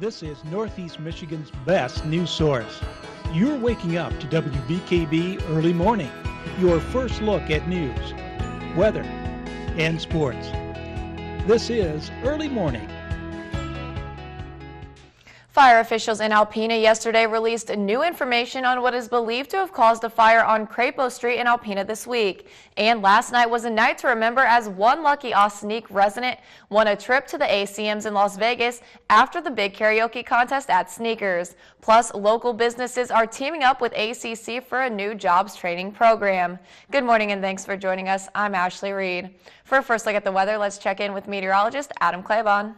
This is Northeast Michigan's best news source. You're waking up to WBKB Early Morning, your first look at news, weather, and sports. This is Early Morning. Fire officials in Alpena yesterday released new information on what is believed to have caused a fire on Crapo Street in Alpena this week. And last night was a night to remember as one lucky Ossineke resident won a trip to the ACMs in Las Vegas after the big karaoke contest at Sneakers. Plus, local businesses are teaming up with ACC for a new jobs training program. Good morning and thanks for joining us. I'm Ashley Reed. For a first look at the weather, let's check in with meteorologist Adam Claybon.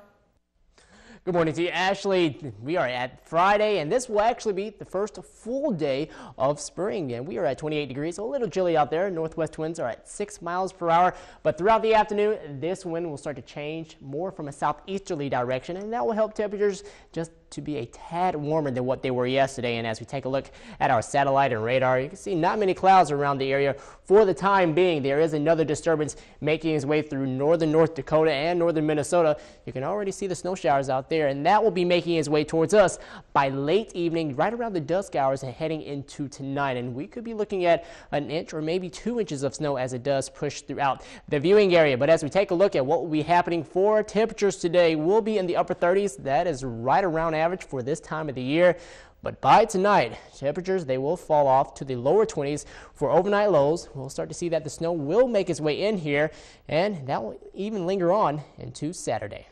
Good morning to you, Ashley. We are at Friday, and this will actually be the first full day of spring. And we are at 28 degrees, so a little chilly out there. Northwest winds are at 6 miles per hour. But throughout the afternoon, this wind will start to change more from a southeasterly direction, and that will help temperatures just to be a tad warmer than what they were yesterday. And as we take a look at our satellite and radar, you can see not many clouds around the area for the time being. There is another disturbance making its way through northern North Dakota and northern Minnesota. You can already see the snow showers out there, and that will be making its way towards us by late evening, right around the dusk hours and heading into tonight. And we could be looking at an inch or maybe two inches of snow as it does push throughout the viewing area. But as we take a look at what will be happening for temperatures today, we'll be in the upper 30s. That is right around average for this time of the year. But by tonight, temperatures, they will fall off to the lower 20s for overnight lows. We'll start to see that the snow will make its way in here, and that will even linger on into Saturday.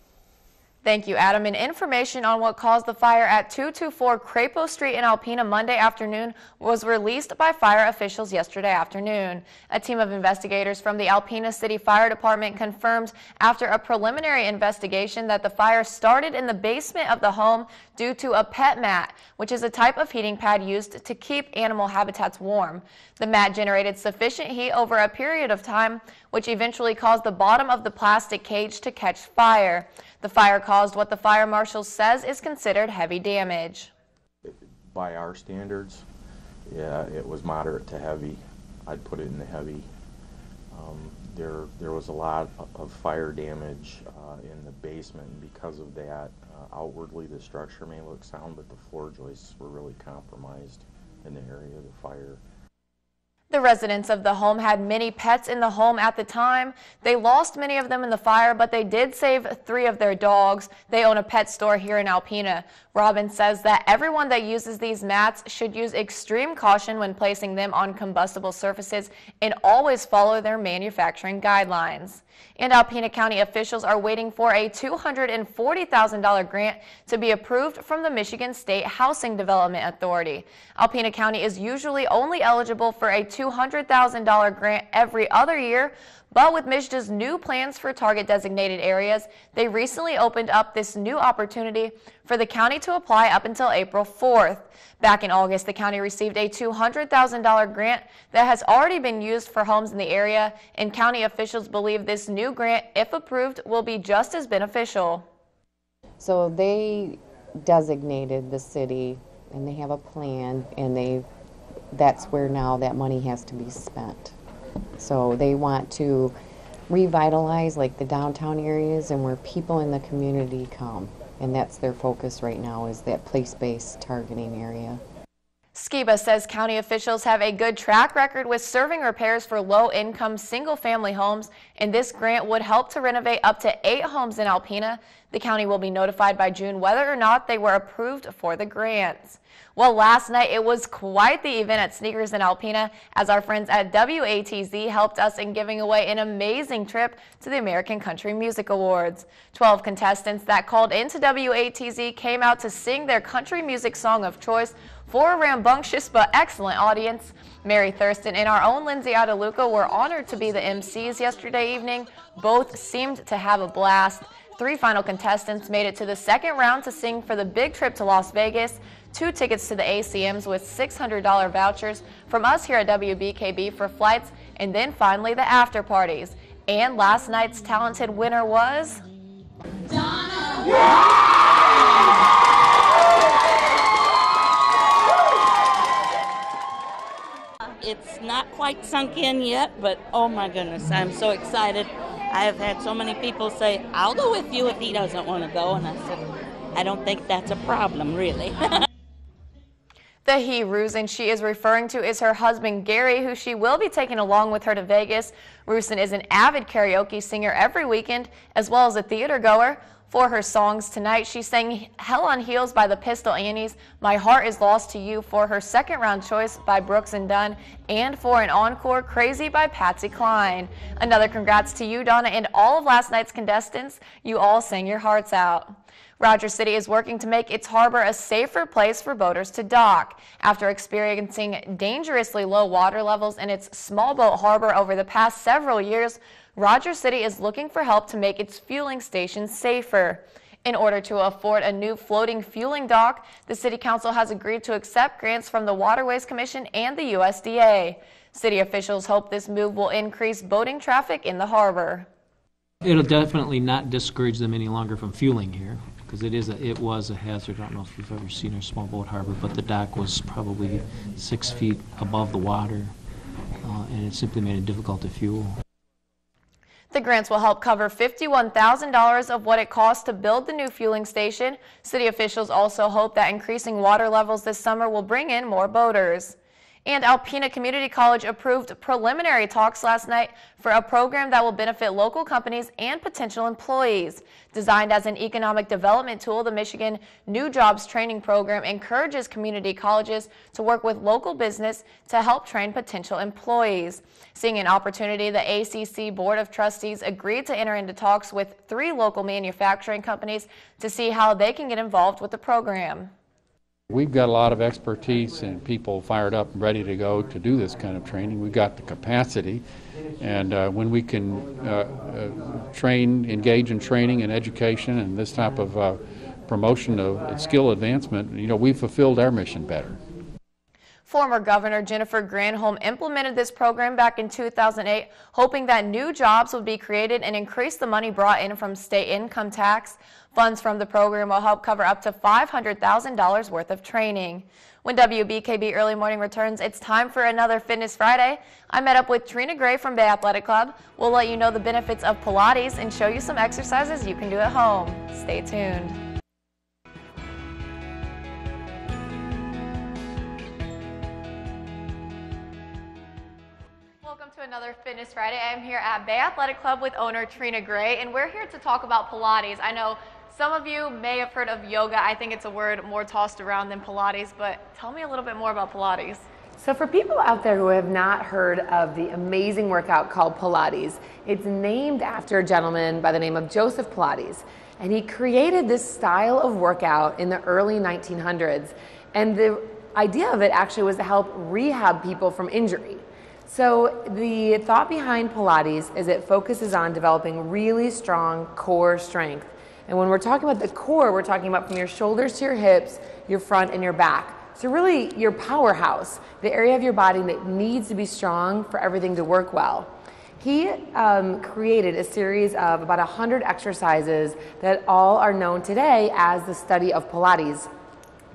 Thank you, Adam. And information on what caused the fire at 224 Crapo Street in Alpena Monday afternoon was released by fire officials yesterday afternoon. A team of investigators from the Alpena City Fire Department confirmed after a preliminary investigation that the fire started in the basement of the home due to a pet mat, which is a type of heating pad used to keep animal habitats warm. The mat generated sufficient heat over a period of time, which eventually caused the bottom of the plastic cage to catch fire. The fire caused what the fire marshal says is considered heavy damage. By our standards, yeah, it was moderate to heavy. I'd put it in the heavy. Um, there, there was a lot of fire damage uh, in the basement, and because of that, uh, outwardly the structure may look sound, but the floor joists were really compromised in the area of the fire. The residents of the home had many pets in the home at the time. They lost many of them in the fire, but they did save three of their dogs. They own a pet store here in Alpena. Robin says that everyone that uses these mats should use extreme caution when placing them on combustible surfaces and always follow their manufacturing guidelines. And Alpena County officials are waiting for a $240,000 grant to be approved from the Michigan State Housing Development Authority. Alpena County is usually only eligible for a $200,000 grant every other year, but with MSHDA's new plans for target designated areas, they recently opened up this new opportunity for the county to apply up until April 4th. Back in August, the county received a $200,000 grant that has already been used for homes in the area, and county officials believe this new grant, if approved, will be just as beneficial. So they designated the city and they have a plan and they that's where now that money has to be spent. So they want to revitalize like the downtown areas and where people in the community come. And that's their focus right now is that place-based targeting area. Skiba says county officials have a good track record with serving repairs for low-income single-family homes, and this grant would help to renovate up to eight homes in Alpena. The county will be notified by June whether or not they were approved for the grants. Well, last night it was quite the event at Sneakers in Alpena as our friends at WATZ helped us in giving away an amazing trip to the American Country Music Awards. 12 contestants that called into WATZ came out to sing their country music song of choice for a rambunctious but excellent audience. Mary Thurston and our own Lindsay Adaluca were honored to be the MCs yesterday evening. Both seemed to have a blast. Three final contestants made it to the second round to sing for the big trip to Las Vegas two tickets to the ACMs with $600 vouchers from us here at WBKB for flights, and then finally the after parties. And last night's talented winner was... Donna! It's not quite sunk in yet, but oh my goodness, I'm so excited. I have had so many people say, I'll go with you if he doesn't want to go. And I said, I don't think that's a problem, really. The he Rusin she is referring to is her husband Gary, who she will be taking along with her to Vegas. Rusin is an avid karaoke singer every weekend, as well as a theater goer. For her songs tonight, she sang Hell on Heels by the Pistol Annies, My Heart is Lost to You for her second round choice by Brooks and Dunn, and for an encore, Crazy by Patsy Cline. Another congrats to you, Donna, and all of last night's contestants. You all sang your hearts out. Rogers City is working to make its harbor a safer place for boaters to dock. After experiencing dangerously low water levels in its small boat harbor over the past several years, Rogers City is looking for help to make its fueling stations safer. In order to afford a new floating fueling dock, the City Council has agreed to accept grants from the Waterways Commission and the USDA. City officials hope this move will increase boating traffic in the harbor. It'll definitely not discourage them any longer from fueling here, because it is, a it was a hazard. I don't know if you've ever seen our small boat harbor, but the dock was probably six feet above the water, uh, and it simply made it difficult to fuel. The grants will help cover $51,000 of what it costs to build the new fueling station. City officials also hope that increasing water levels this summer will bring in more boaters. And Alpena Community College approved preliminary talks last night for a program that will benefit local companies and potential employees. Designed as an economic development tool, the Michigan New Jobs Training Program encourages community colleges to work with local business to help train potential employees. Seeing an opportunity, the ACC Board of Trustees agreed to enter into talks with three local manufacturing companies to see how they can get involved with the program. We've got a lot of expertise and people fired up and ready to go to do this kind of training. We've got the capacity, and uh, when we can uh, uh, train, engage in training and education and this type of uh, promotion of skill advancement, you know, we've fulfilled our mission better. Former Governor Jennifer Granholm implemented this program back in 2008, hoping that new jobs would be created and increase the money brought in from state income tax. Funds from the program will help cover up to $500,000 worth of training. When WBKB Early Morning returns, it's time for another Fitness Friday. I met up with Trina Gray from Bay Athletic Club. We'll let you know the benefits of Pilates and show you some exercises you can do at home. Stay tuned. To another Fitness Friday. I am here at Bay Athletic Club with owner Trina Gray, and we're here to talk about Pilates. I know some of you may have heard of yoga. I think it's a word more tossed around than Pilates, but tell me a little bit more about Pilates. So, for people out there who have not heard of the amazing workout called Pilates, it's named after a gentleman by the name of Joseph Pilates. And he created this style of workout in the early 1900s. And the idea of it actually was to help rehab people from injury. So, the thought behind Pilates is it focuses on developing really strong core strength. And when we're talking about the core, we're talking about from your shoulders to your hips, your front, and your back. So, really, your powerhouse, the area of your body that needs to be strong for everything to work well. He um, created a series of about 100 exercises that all are known today as the study of Pilates.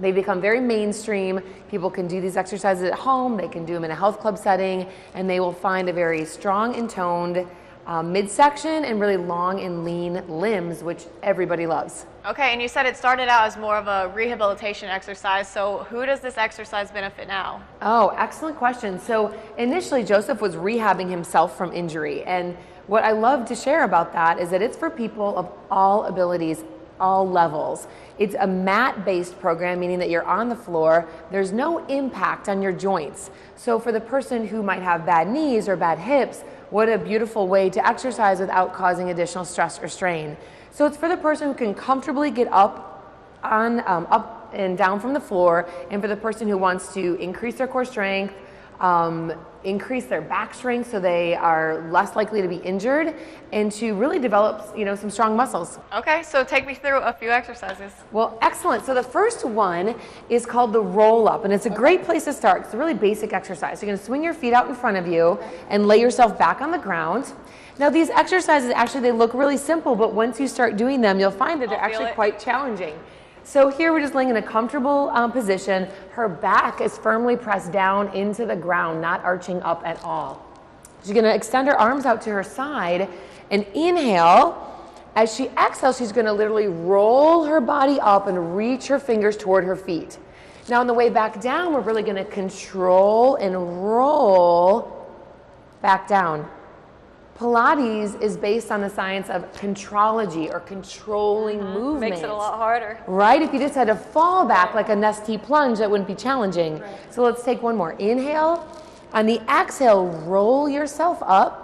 They become very mainstream. People can do these exercises at home, they can do them in a health club setting, and they will find a very strong and toned uh, midsection and really long and lean limbs, which everybody loves. Okay, and you said it started out as more of a rehabilitation exercise. So, who does this exercise benefit now? Oh, excellent question. So, initially, Joseph was rehabbing himself from injury. And what I love to share about that is that it's for people of all abilities, all levels. It's a mat based program, meaning that you're on the floor, there's no impact on your joints. So, for the person who might have bad knees or bad hips, what a beautiful way to exercise without causing additional stress or strain. So it's for the person who can comfortably get up on um, up and down from the floor, and for the person who wants to increase their core strength, um, increase their back strength so they are less likely to be injured, and to really develop you know some strong muscles. Okay, so take me through a few exercises. Well, excellent. So the first one is called the roll up, and it's a great place to start. It's a really basic exercise. You're going to swing your feet out in front of you and lay yourself back on the ground. Now these exercises actually they look really simple, but once you start doing them, you'll find that they're actually it. quite challenging. So here we're just laying in a comfortable um, position. Her back is firmly pressed down into the ground, not arching up at all. She's gonna extend her arms out to her side and inhale As she exhales, she's going to literally roll her body up and reach her fingers toward her feet. Now, on the way back down, we're really going to control and roll back down. Pilates is based on the science of contrology or controlling movement. Makes it a lot harder. Right? If you just had to fall back like a nesty plunge, that wouldn't be challenging. Right. So let's take one more. Inhale. On the exhale, roll yourself up.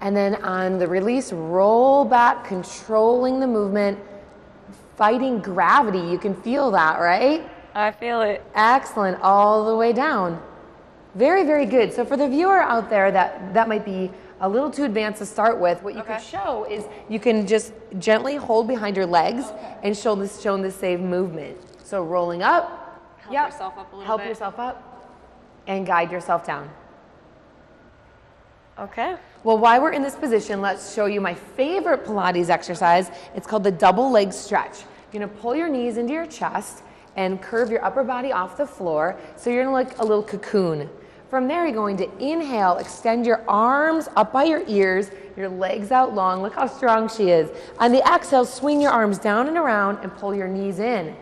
And then on the release, roll back, controlling the movement, fighting gravity. You can feel that, right? I feel it. Excellent. All the way down. Very, very good. So for the viewer out there that that might be a little too advanced to start with, what you Okay. can show is you can just gently hold behind your legs and show this show the same movement. So rolling up, Help Yep. yourself up a little bit. help bit. yourself up, and guide yourself down. Okay. Well, while we're in this position, let's show you my favorite Pilates exercise. It's called the double leg stretch. You're gonna pull your knees into your chest and curve your upper body off the floor. So you're gonna look a little cocoon. From there, you're going to inhale, extend your arms up by your ears, your legs out long. Look how strong she is. On the exhale, swing your arms down and around and pull your knees in.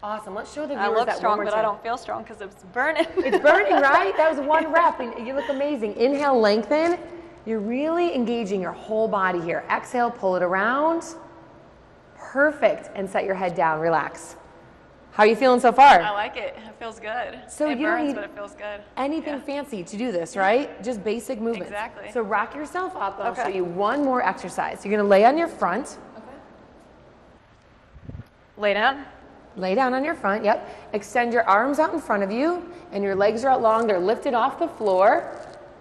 Awesome. Let's show the viewers I look that strong, but I don't feel strong because it's burning. It's burning, right? That was one rep, you look amazing. Inhale, lengthen. You're really engaging your whole body here. Exhale, pull it around. Perfect. And set your head down. Relax. How are you feeling so far? I like it. It feels good. So it you don't burns, need but it feels good. Anything Yeah. fancy to do this, right? Just basic movements. Exactly. So rock yourself up. I'll Okay. show you one more exercise. You're going to lay on your front. Okay. Lay down. Lay down on your front, yep. Extend your arms out in front of you, and your legs are out long. They're lifted off the floor,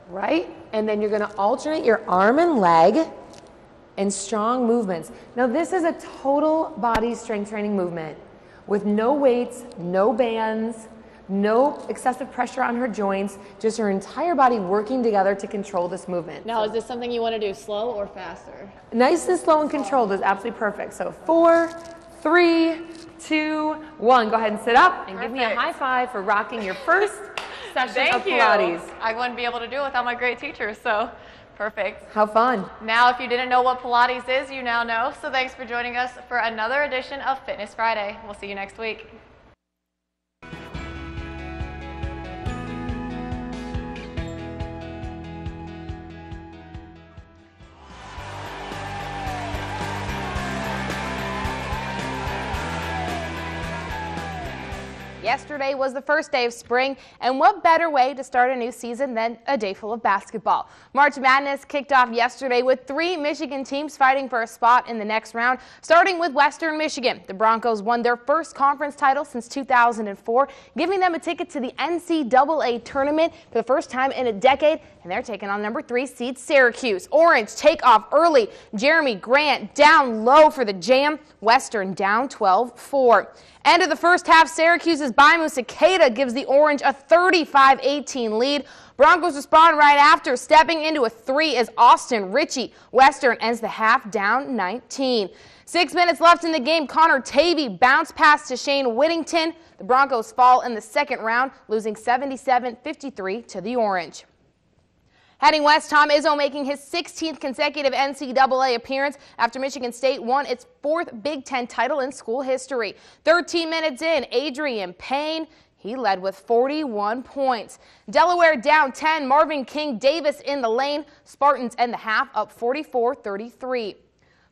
right? And then you're gonna alternate your arm and leg and strong movements. Now, this is a total body strength training movement with no weights, no bands, no excessive pressure on her joints, just her entire body working together to control this movement. Now, is this something you want to do slow or faster? Nice and slow and controlled is absolutely perfect. So four, three, two, one. Go ahead and sit up and give me a high five for rocking your first session Thank of you. Pilates. I wouldn't be able to do it without my great teacher, so perfect. How fun. Now, if you didn't know what Pilates is, you now know. So thanks for joining us for another edition of Fitness Friday. We'll see you next week. Yesterday was the first day of spring, and what better way to start a new season than a day full of basketball? March Madness kicked off yesterday with three Michigan teams fighting for a spot in the next round, starting with Western Michigan. The Broncos won their first conference title since 2004, giving them a ticket to the NCAA tournament for the first time in a decade, and they're taking on number three seed Syracuse. Orange take off early. Jerami Grant down low for the jam. Western down 12 4. End of the first half, Syracuse's Baye Moussa Keita gives the Orange a 35-18 lead. Broncos respond right after, stepping into a three as Austin Richie. Western ends the half down 19. Six minutes left in the game. Connor Tava bounce pass to Shayne Whittington. The Broncos fall in the second round, losing 77-53 to the Orange. Heading west, Tom Izzo making his 16th consecutive NCAA appearance after Michigan State won its fourth Big Ten title in school history. 13 minutes in, Adreian Payne. He led with 41 points. Delaware down 10. Marvin King Davis in the lane. Spartans end the half up 44 33.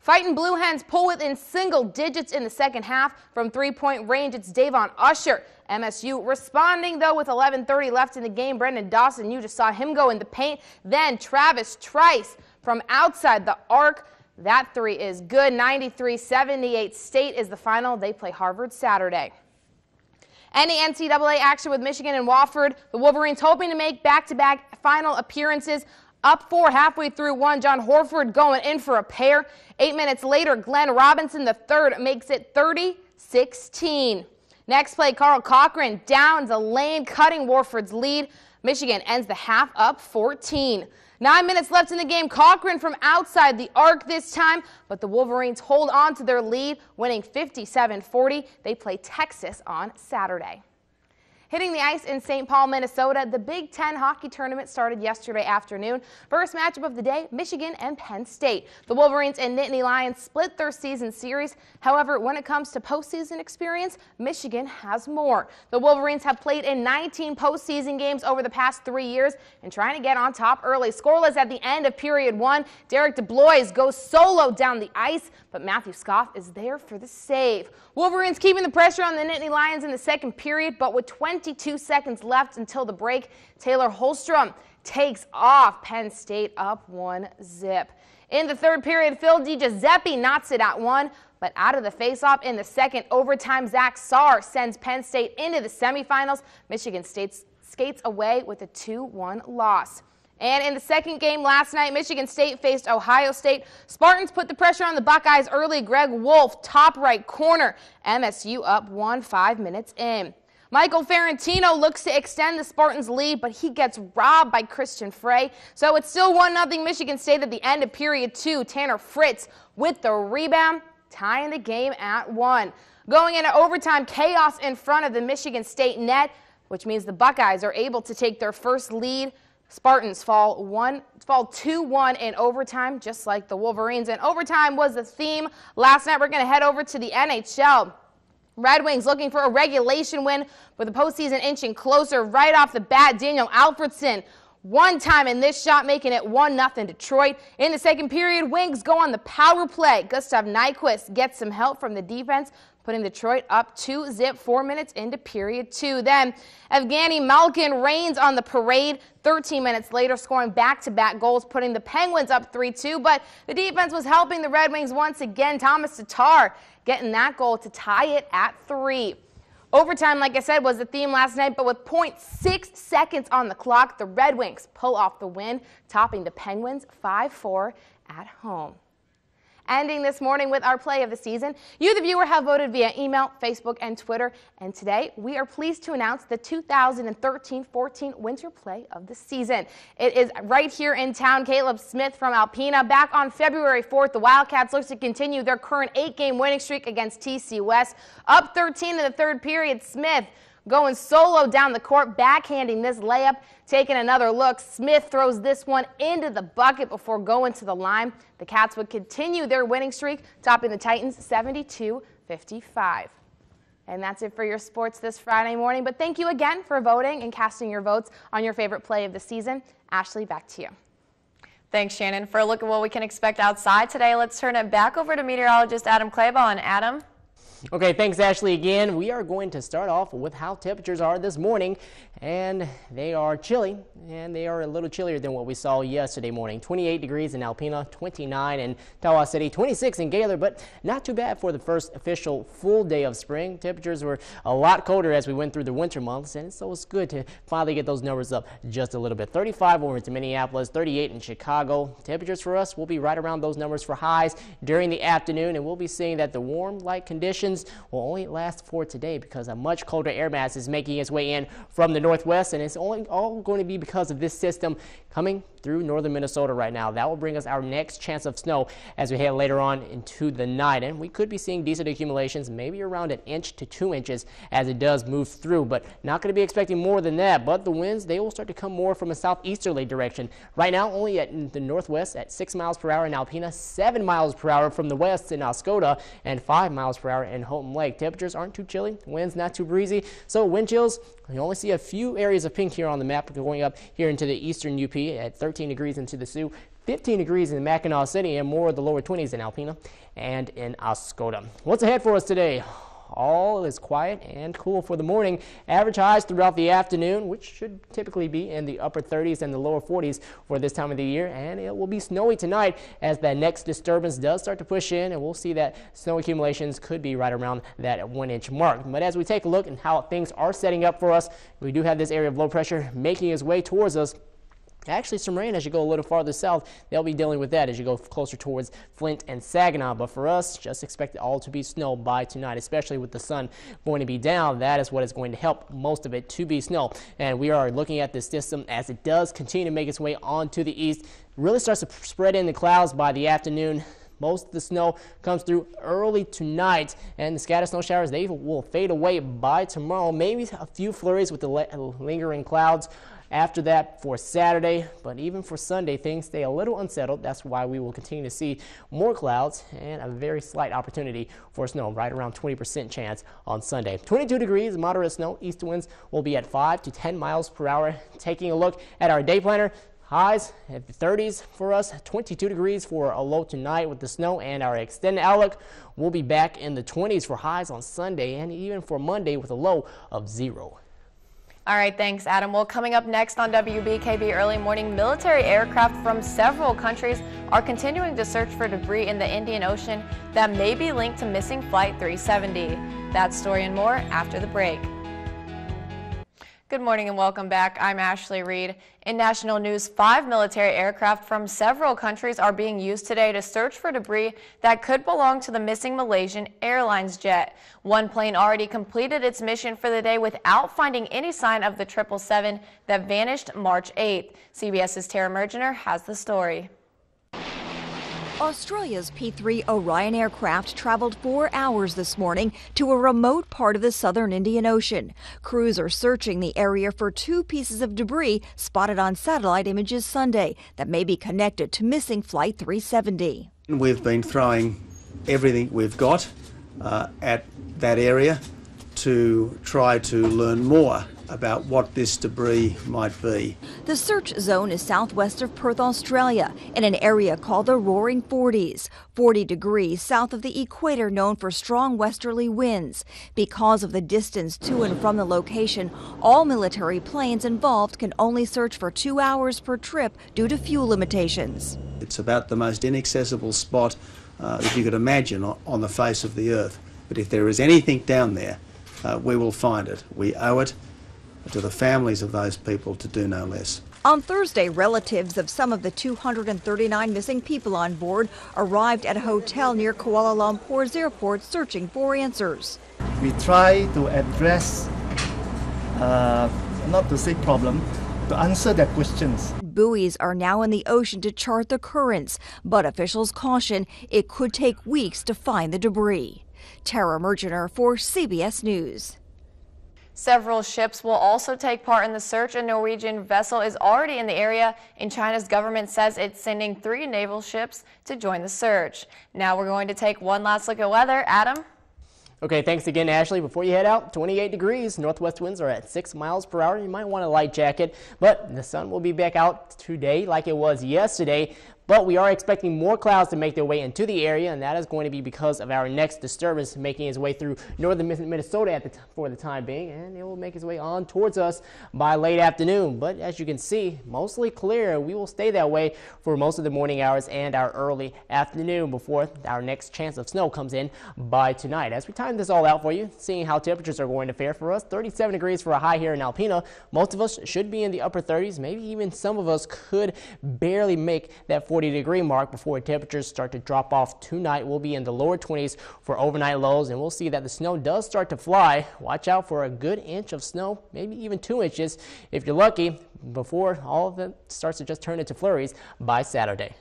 Fighting Blue Hens pull within single digits in the second half. From three point range, it's Davon Usher. MSU responding though with 11:30 left in the game. Branden Dawson, you just saw him go in the paint. Then Travis Trice from outside the arc. That three is good. 93-78 State is the final. They play Harvard Saturday. Any NCAA action with Michigan and Wofford. The Wolverines hoping to make back-to-back final appearances. Up four halfway through one. Jon Horford going in for a pair. Eight minutes later, Glenn Robinson the third makes it 30-16. Next play, Karl Cochran down the lane, cutting Wofford's lead. Michigan ends the half up 14. Nine minutes left in the game. Cochran from outside the arc this time, but the Wolverines hold on to their lead, winning 57-40. They play Texas on Saturday. Hitting the ice in St. Paul, Minnesota. The Big Ten hockey tournament started yesterday afternoon. First matchup of the day, Michigan and Penn State. The Wolverines and Nittany Lions split their season series. However, when it comes to postseason experience, Michigan has more. The Wolverines have played in 19 postseason games over the past three years and trying to get on top early. Scoreless at the end of period one. Derek DeBlois goes solo down the ice, but Matthew Skoff is there for the save. Wolverines keeping the pressure on the Nittany Lions in the second period, but with 22 seconds left until the break, Taylor Holstrom takes off Penn State up one zip. In the third period, Phil DiGiuseppe knots it at one, but out of the faceoff in the second overtime, Zach Saar sends Penn State into the semifinals. Michigan State skates away with a 2-1 loss. And in the second game last night, Michigan State faced Ohio State. Spartans put the pressure on the Buckeyes early. Greg Wolfe, top right corner. MSU up one five minutes in. Michael Ferrantino looks to extend the Spartans' lead, but he gets robbed by Christian Frey. So it's still 1-0 Michigan State at the end of period two. Tanner Fritz with the rebound, tying the game at one. Going into overtime, chaos in front of the Michigan State net, which means the Buckeyes are able to take their first lead Spartans fall one fall 2-1 in overtime, just like the Wolverines. And overtime was the theme last night. We're going to head over to the NHL. Red Wings looking for a regulation win with the postseason inching closer right off the bat. Daniel Alfredsson one time in this shot, making it 1 0 Detroit. In the second period, Wings go on the power play. Gustav Nyquist gets some help from the defense, putting Detroit up 2 zip four minutes into period two. Then Evgeny Malkin reigns on the parade 13 minutes later, scoring back to back goals, putting the Penguins up 3 2. But the defense was helping the Red Wings once again. Thomas Tatar getting that goal to tie it at three. Overtime, like I said, was the theme last night, but with 0.6 seconds on the clock, the Red Wings pull off the win, topping the Penguins 5 4 at home ending this morning with our play of the season. You, the viewer, have voted via email, Facebook, and Twitter. And today, we are pleased to announce the 2013-14 Winter Play of the season. It is right here in town. Caleb Smith from Alpena. Back on February 4th, the Wildcats look to continue their current eight-game winning streak against TC West. Up 13 in the third period, Smith going solo down the court, backhanding this layup. Taking another look, Smith throws this one into the bucket before going to the line. The Cats would continue their winning streak, topping the Titans 72 55. And that's it for your sports this Friday morning. But thank you again for voting and casting your votes on your favorite play of the season. Ashley, back to you. Thanks, Shannon. For a look at what we can expect outside today, let's turn it back over to meteorologist Adam Claiborne. Adam? Okay, thanks Ashley again. We are going to start off with how temperatures are this morning and they are chilly and they are a little chillier than what we saw yesterday morning. 28 degrees in Alpena, 29 in Tawas City, 26 in Gaylord, but not too bad for the first official full day of spring. Temperatures were a lot colder as we went through the winter months and so it's good to finally get those numbers up just a little bit. 35 over to Minneapolis, 38 in Chicago. Temperatures for us will be right around those numbers for highs during the afternoon and we'll be seeing that the warm light conditions will only last for today because a much colder air mass is making its way in from the north northwest, and it's only all going to be because of this system coming through northern Minnesota right now. That will bring us our next chance of snow as we head later on into the night. And we could be seeing decent accumulations, maybe around an inch to two inches as it does move through, but not going to be expecting more than that. But the winds, they will start to come more from a southeasterly direction. Right now, only at the northwest at 6 miles per hour in Alpena, 7 miles per hour from the west in Oscoda, and 5 miles per hour in Houghton Lake. Temperatures aren't too chilly, winds not too breezy, so wind chills, you only see a few areas of pink here on the map going up here into the eastern UP at 13 13 degrees into the Soo, 15 degrees in Mackinaw City, and more of the lower 20s in Alpena and in Oscoda. What's ahead for us today? all is quiet and cool for the morning. Average highs throughout the afternoon, which should typically be in the upper 30s and the lower 40s for this time of the year. And it will be snowy tonight as that next disturbance does start to push in, and we'll see that snow accumulations could be right around that one inch mark. But as we take a look at how things are setting up for us, we do have this area of low pressure making its way towards us. Actually, some rain as you go a little farther south. They'll be dealing with that as you go closer towards Flint and Saginaw. But for us, just expect it all to be snow by tonight, especially with the sun going to be down. That is what is going to help most of it to be snow. And we are looking at this system as it does continue to make its way onto the east. Really starts to spread in the clouds by the afternoon Most of the snow comes through early tonight, and the scattered snow showers they will fade away by tomorrow. Maybe a few flurries with the lingering clouds after that for Saturday, but even for Sunday, things stay a little unsettled. That's why we will continue to see more clouds and a very slight opportunity for snow, right around 20% chance on Sunday. 22 degrees, moderate snow. East winds will be at 5 to 10 miles per hour. Taking a look at our day planner, Highs at the 30s for us, 22 degrees for a low tonight with the snow and our extended outlook. We'll be back in the 20s for highs on Sunday and even for Monday with a low of zero. All right, thanks, Adam. Well, coming up next on WBKB Early Morning, military aircraft from several countries are continuing to search for debris in the Indian Ocean that may be linked to missing Flight 370. That story and more after the break. Good morning and welcome back. I'm Ashley Reed. In national news, five military aircraft from several countries are being used today to search for debris that could belong to the missing Malaysian Airlines jet. One plane already completed its mission for the day without finding any sign of the 777 that vanished March 8th. CBS's Tara Mergener has the story. Australia's P-3 Orion aircraft traveled four hours this morning to a remote part of the southern Indian Ocean. Crews are searching the area for two pieces of debris spotted on satellite images Sunday that may be connected to missing Flight 370. We've been throwing everything we've got uh, at that area to try to learn more about what this debris might be. The search zone is southwest of Perth, Australia, in an area called the Roaring Forties, 40 degrees south of the equator known for strong westerly winds. Because of the distance to and from the location, all military planes involved can only search for two hours per trip due to fuel limitations. It's about the most inaccessible spot uh, that you could imagine on the face of the earth. But if there is anything down there, uh, we will find it. We owe it to the families of those people to do no less. On Thursday, relatives of some of the 239 missing people on board arrived at a hotel near Kuala Lumpur's airport searching for answers. We try to address, uh, not to say problem, to answer their questions. Buoys are now in the ocean to chart the currents, but officials caution it could take weeks to find the debris. Tara Mergener for CBS News. Several ships will also take part in the search. A Norwegian vessel is already in the area, and China's government says it's sending three naval ships to join the search. Now we're going to take one last look at weather. Adam? Okay, thanks again, Ashley. Before you head out, 28 degrees. Northwest winds are at 6 miles per hour. You might want a light jacket, but the sun will be back out today like it was yesterday. But we are expecting more clouds to make their way into the area, and that is going to be because of our next disturbance making its way through northern Minnesota the for the time being, and it will make its way on towards us by late afternoon. But as you can see, mostly clear. We will stay that way for most of the morning hours and our early afternoon before our next chance of snow comes in by tonight. As we time this all out for you, seeing how temperatures are going to fare for us, 37 degrees for a high here in Alpena. Most of us should be in the upper 30s. Maybe even some of us could barely make that 40 degree mark before temperatures start to drop off tonight. We'll be in the lower 20s for overnight lows, and we'll see that the snow does start to fly. Watch out for a good inch of snow, maybe even two inches if you're lucky, before all of it starts to just turn into flurries by Saturday.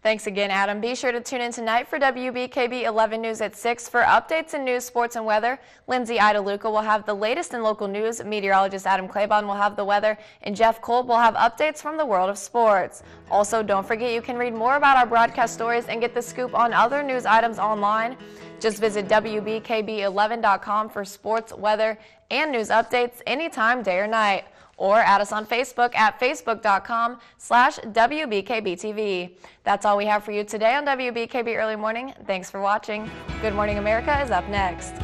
Thanks again, Adam. Be sure to tune in tonight for WBKB 11 News at 6 for updates in news, sports, and weather. Lindsay Idaluca will have the latest in local news. Meteorologist Adam Claybon will have the weather, and Jeff Kolb will have updates from the world of sports. Also, don't forget you can read more about our broadcast stories and get the scoop on other news items online. Just visit WBKB11.com for sports, weather, and news updates anytime, day or night or add us on Facebook at facebook.com slash WBKBTV. That's all we have for you today on WBKB Early Morning. Thanks for watching. Good Morning America is up next.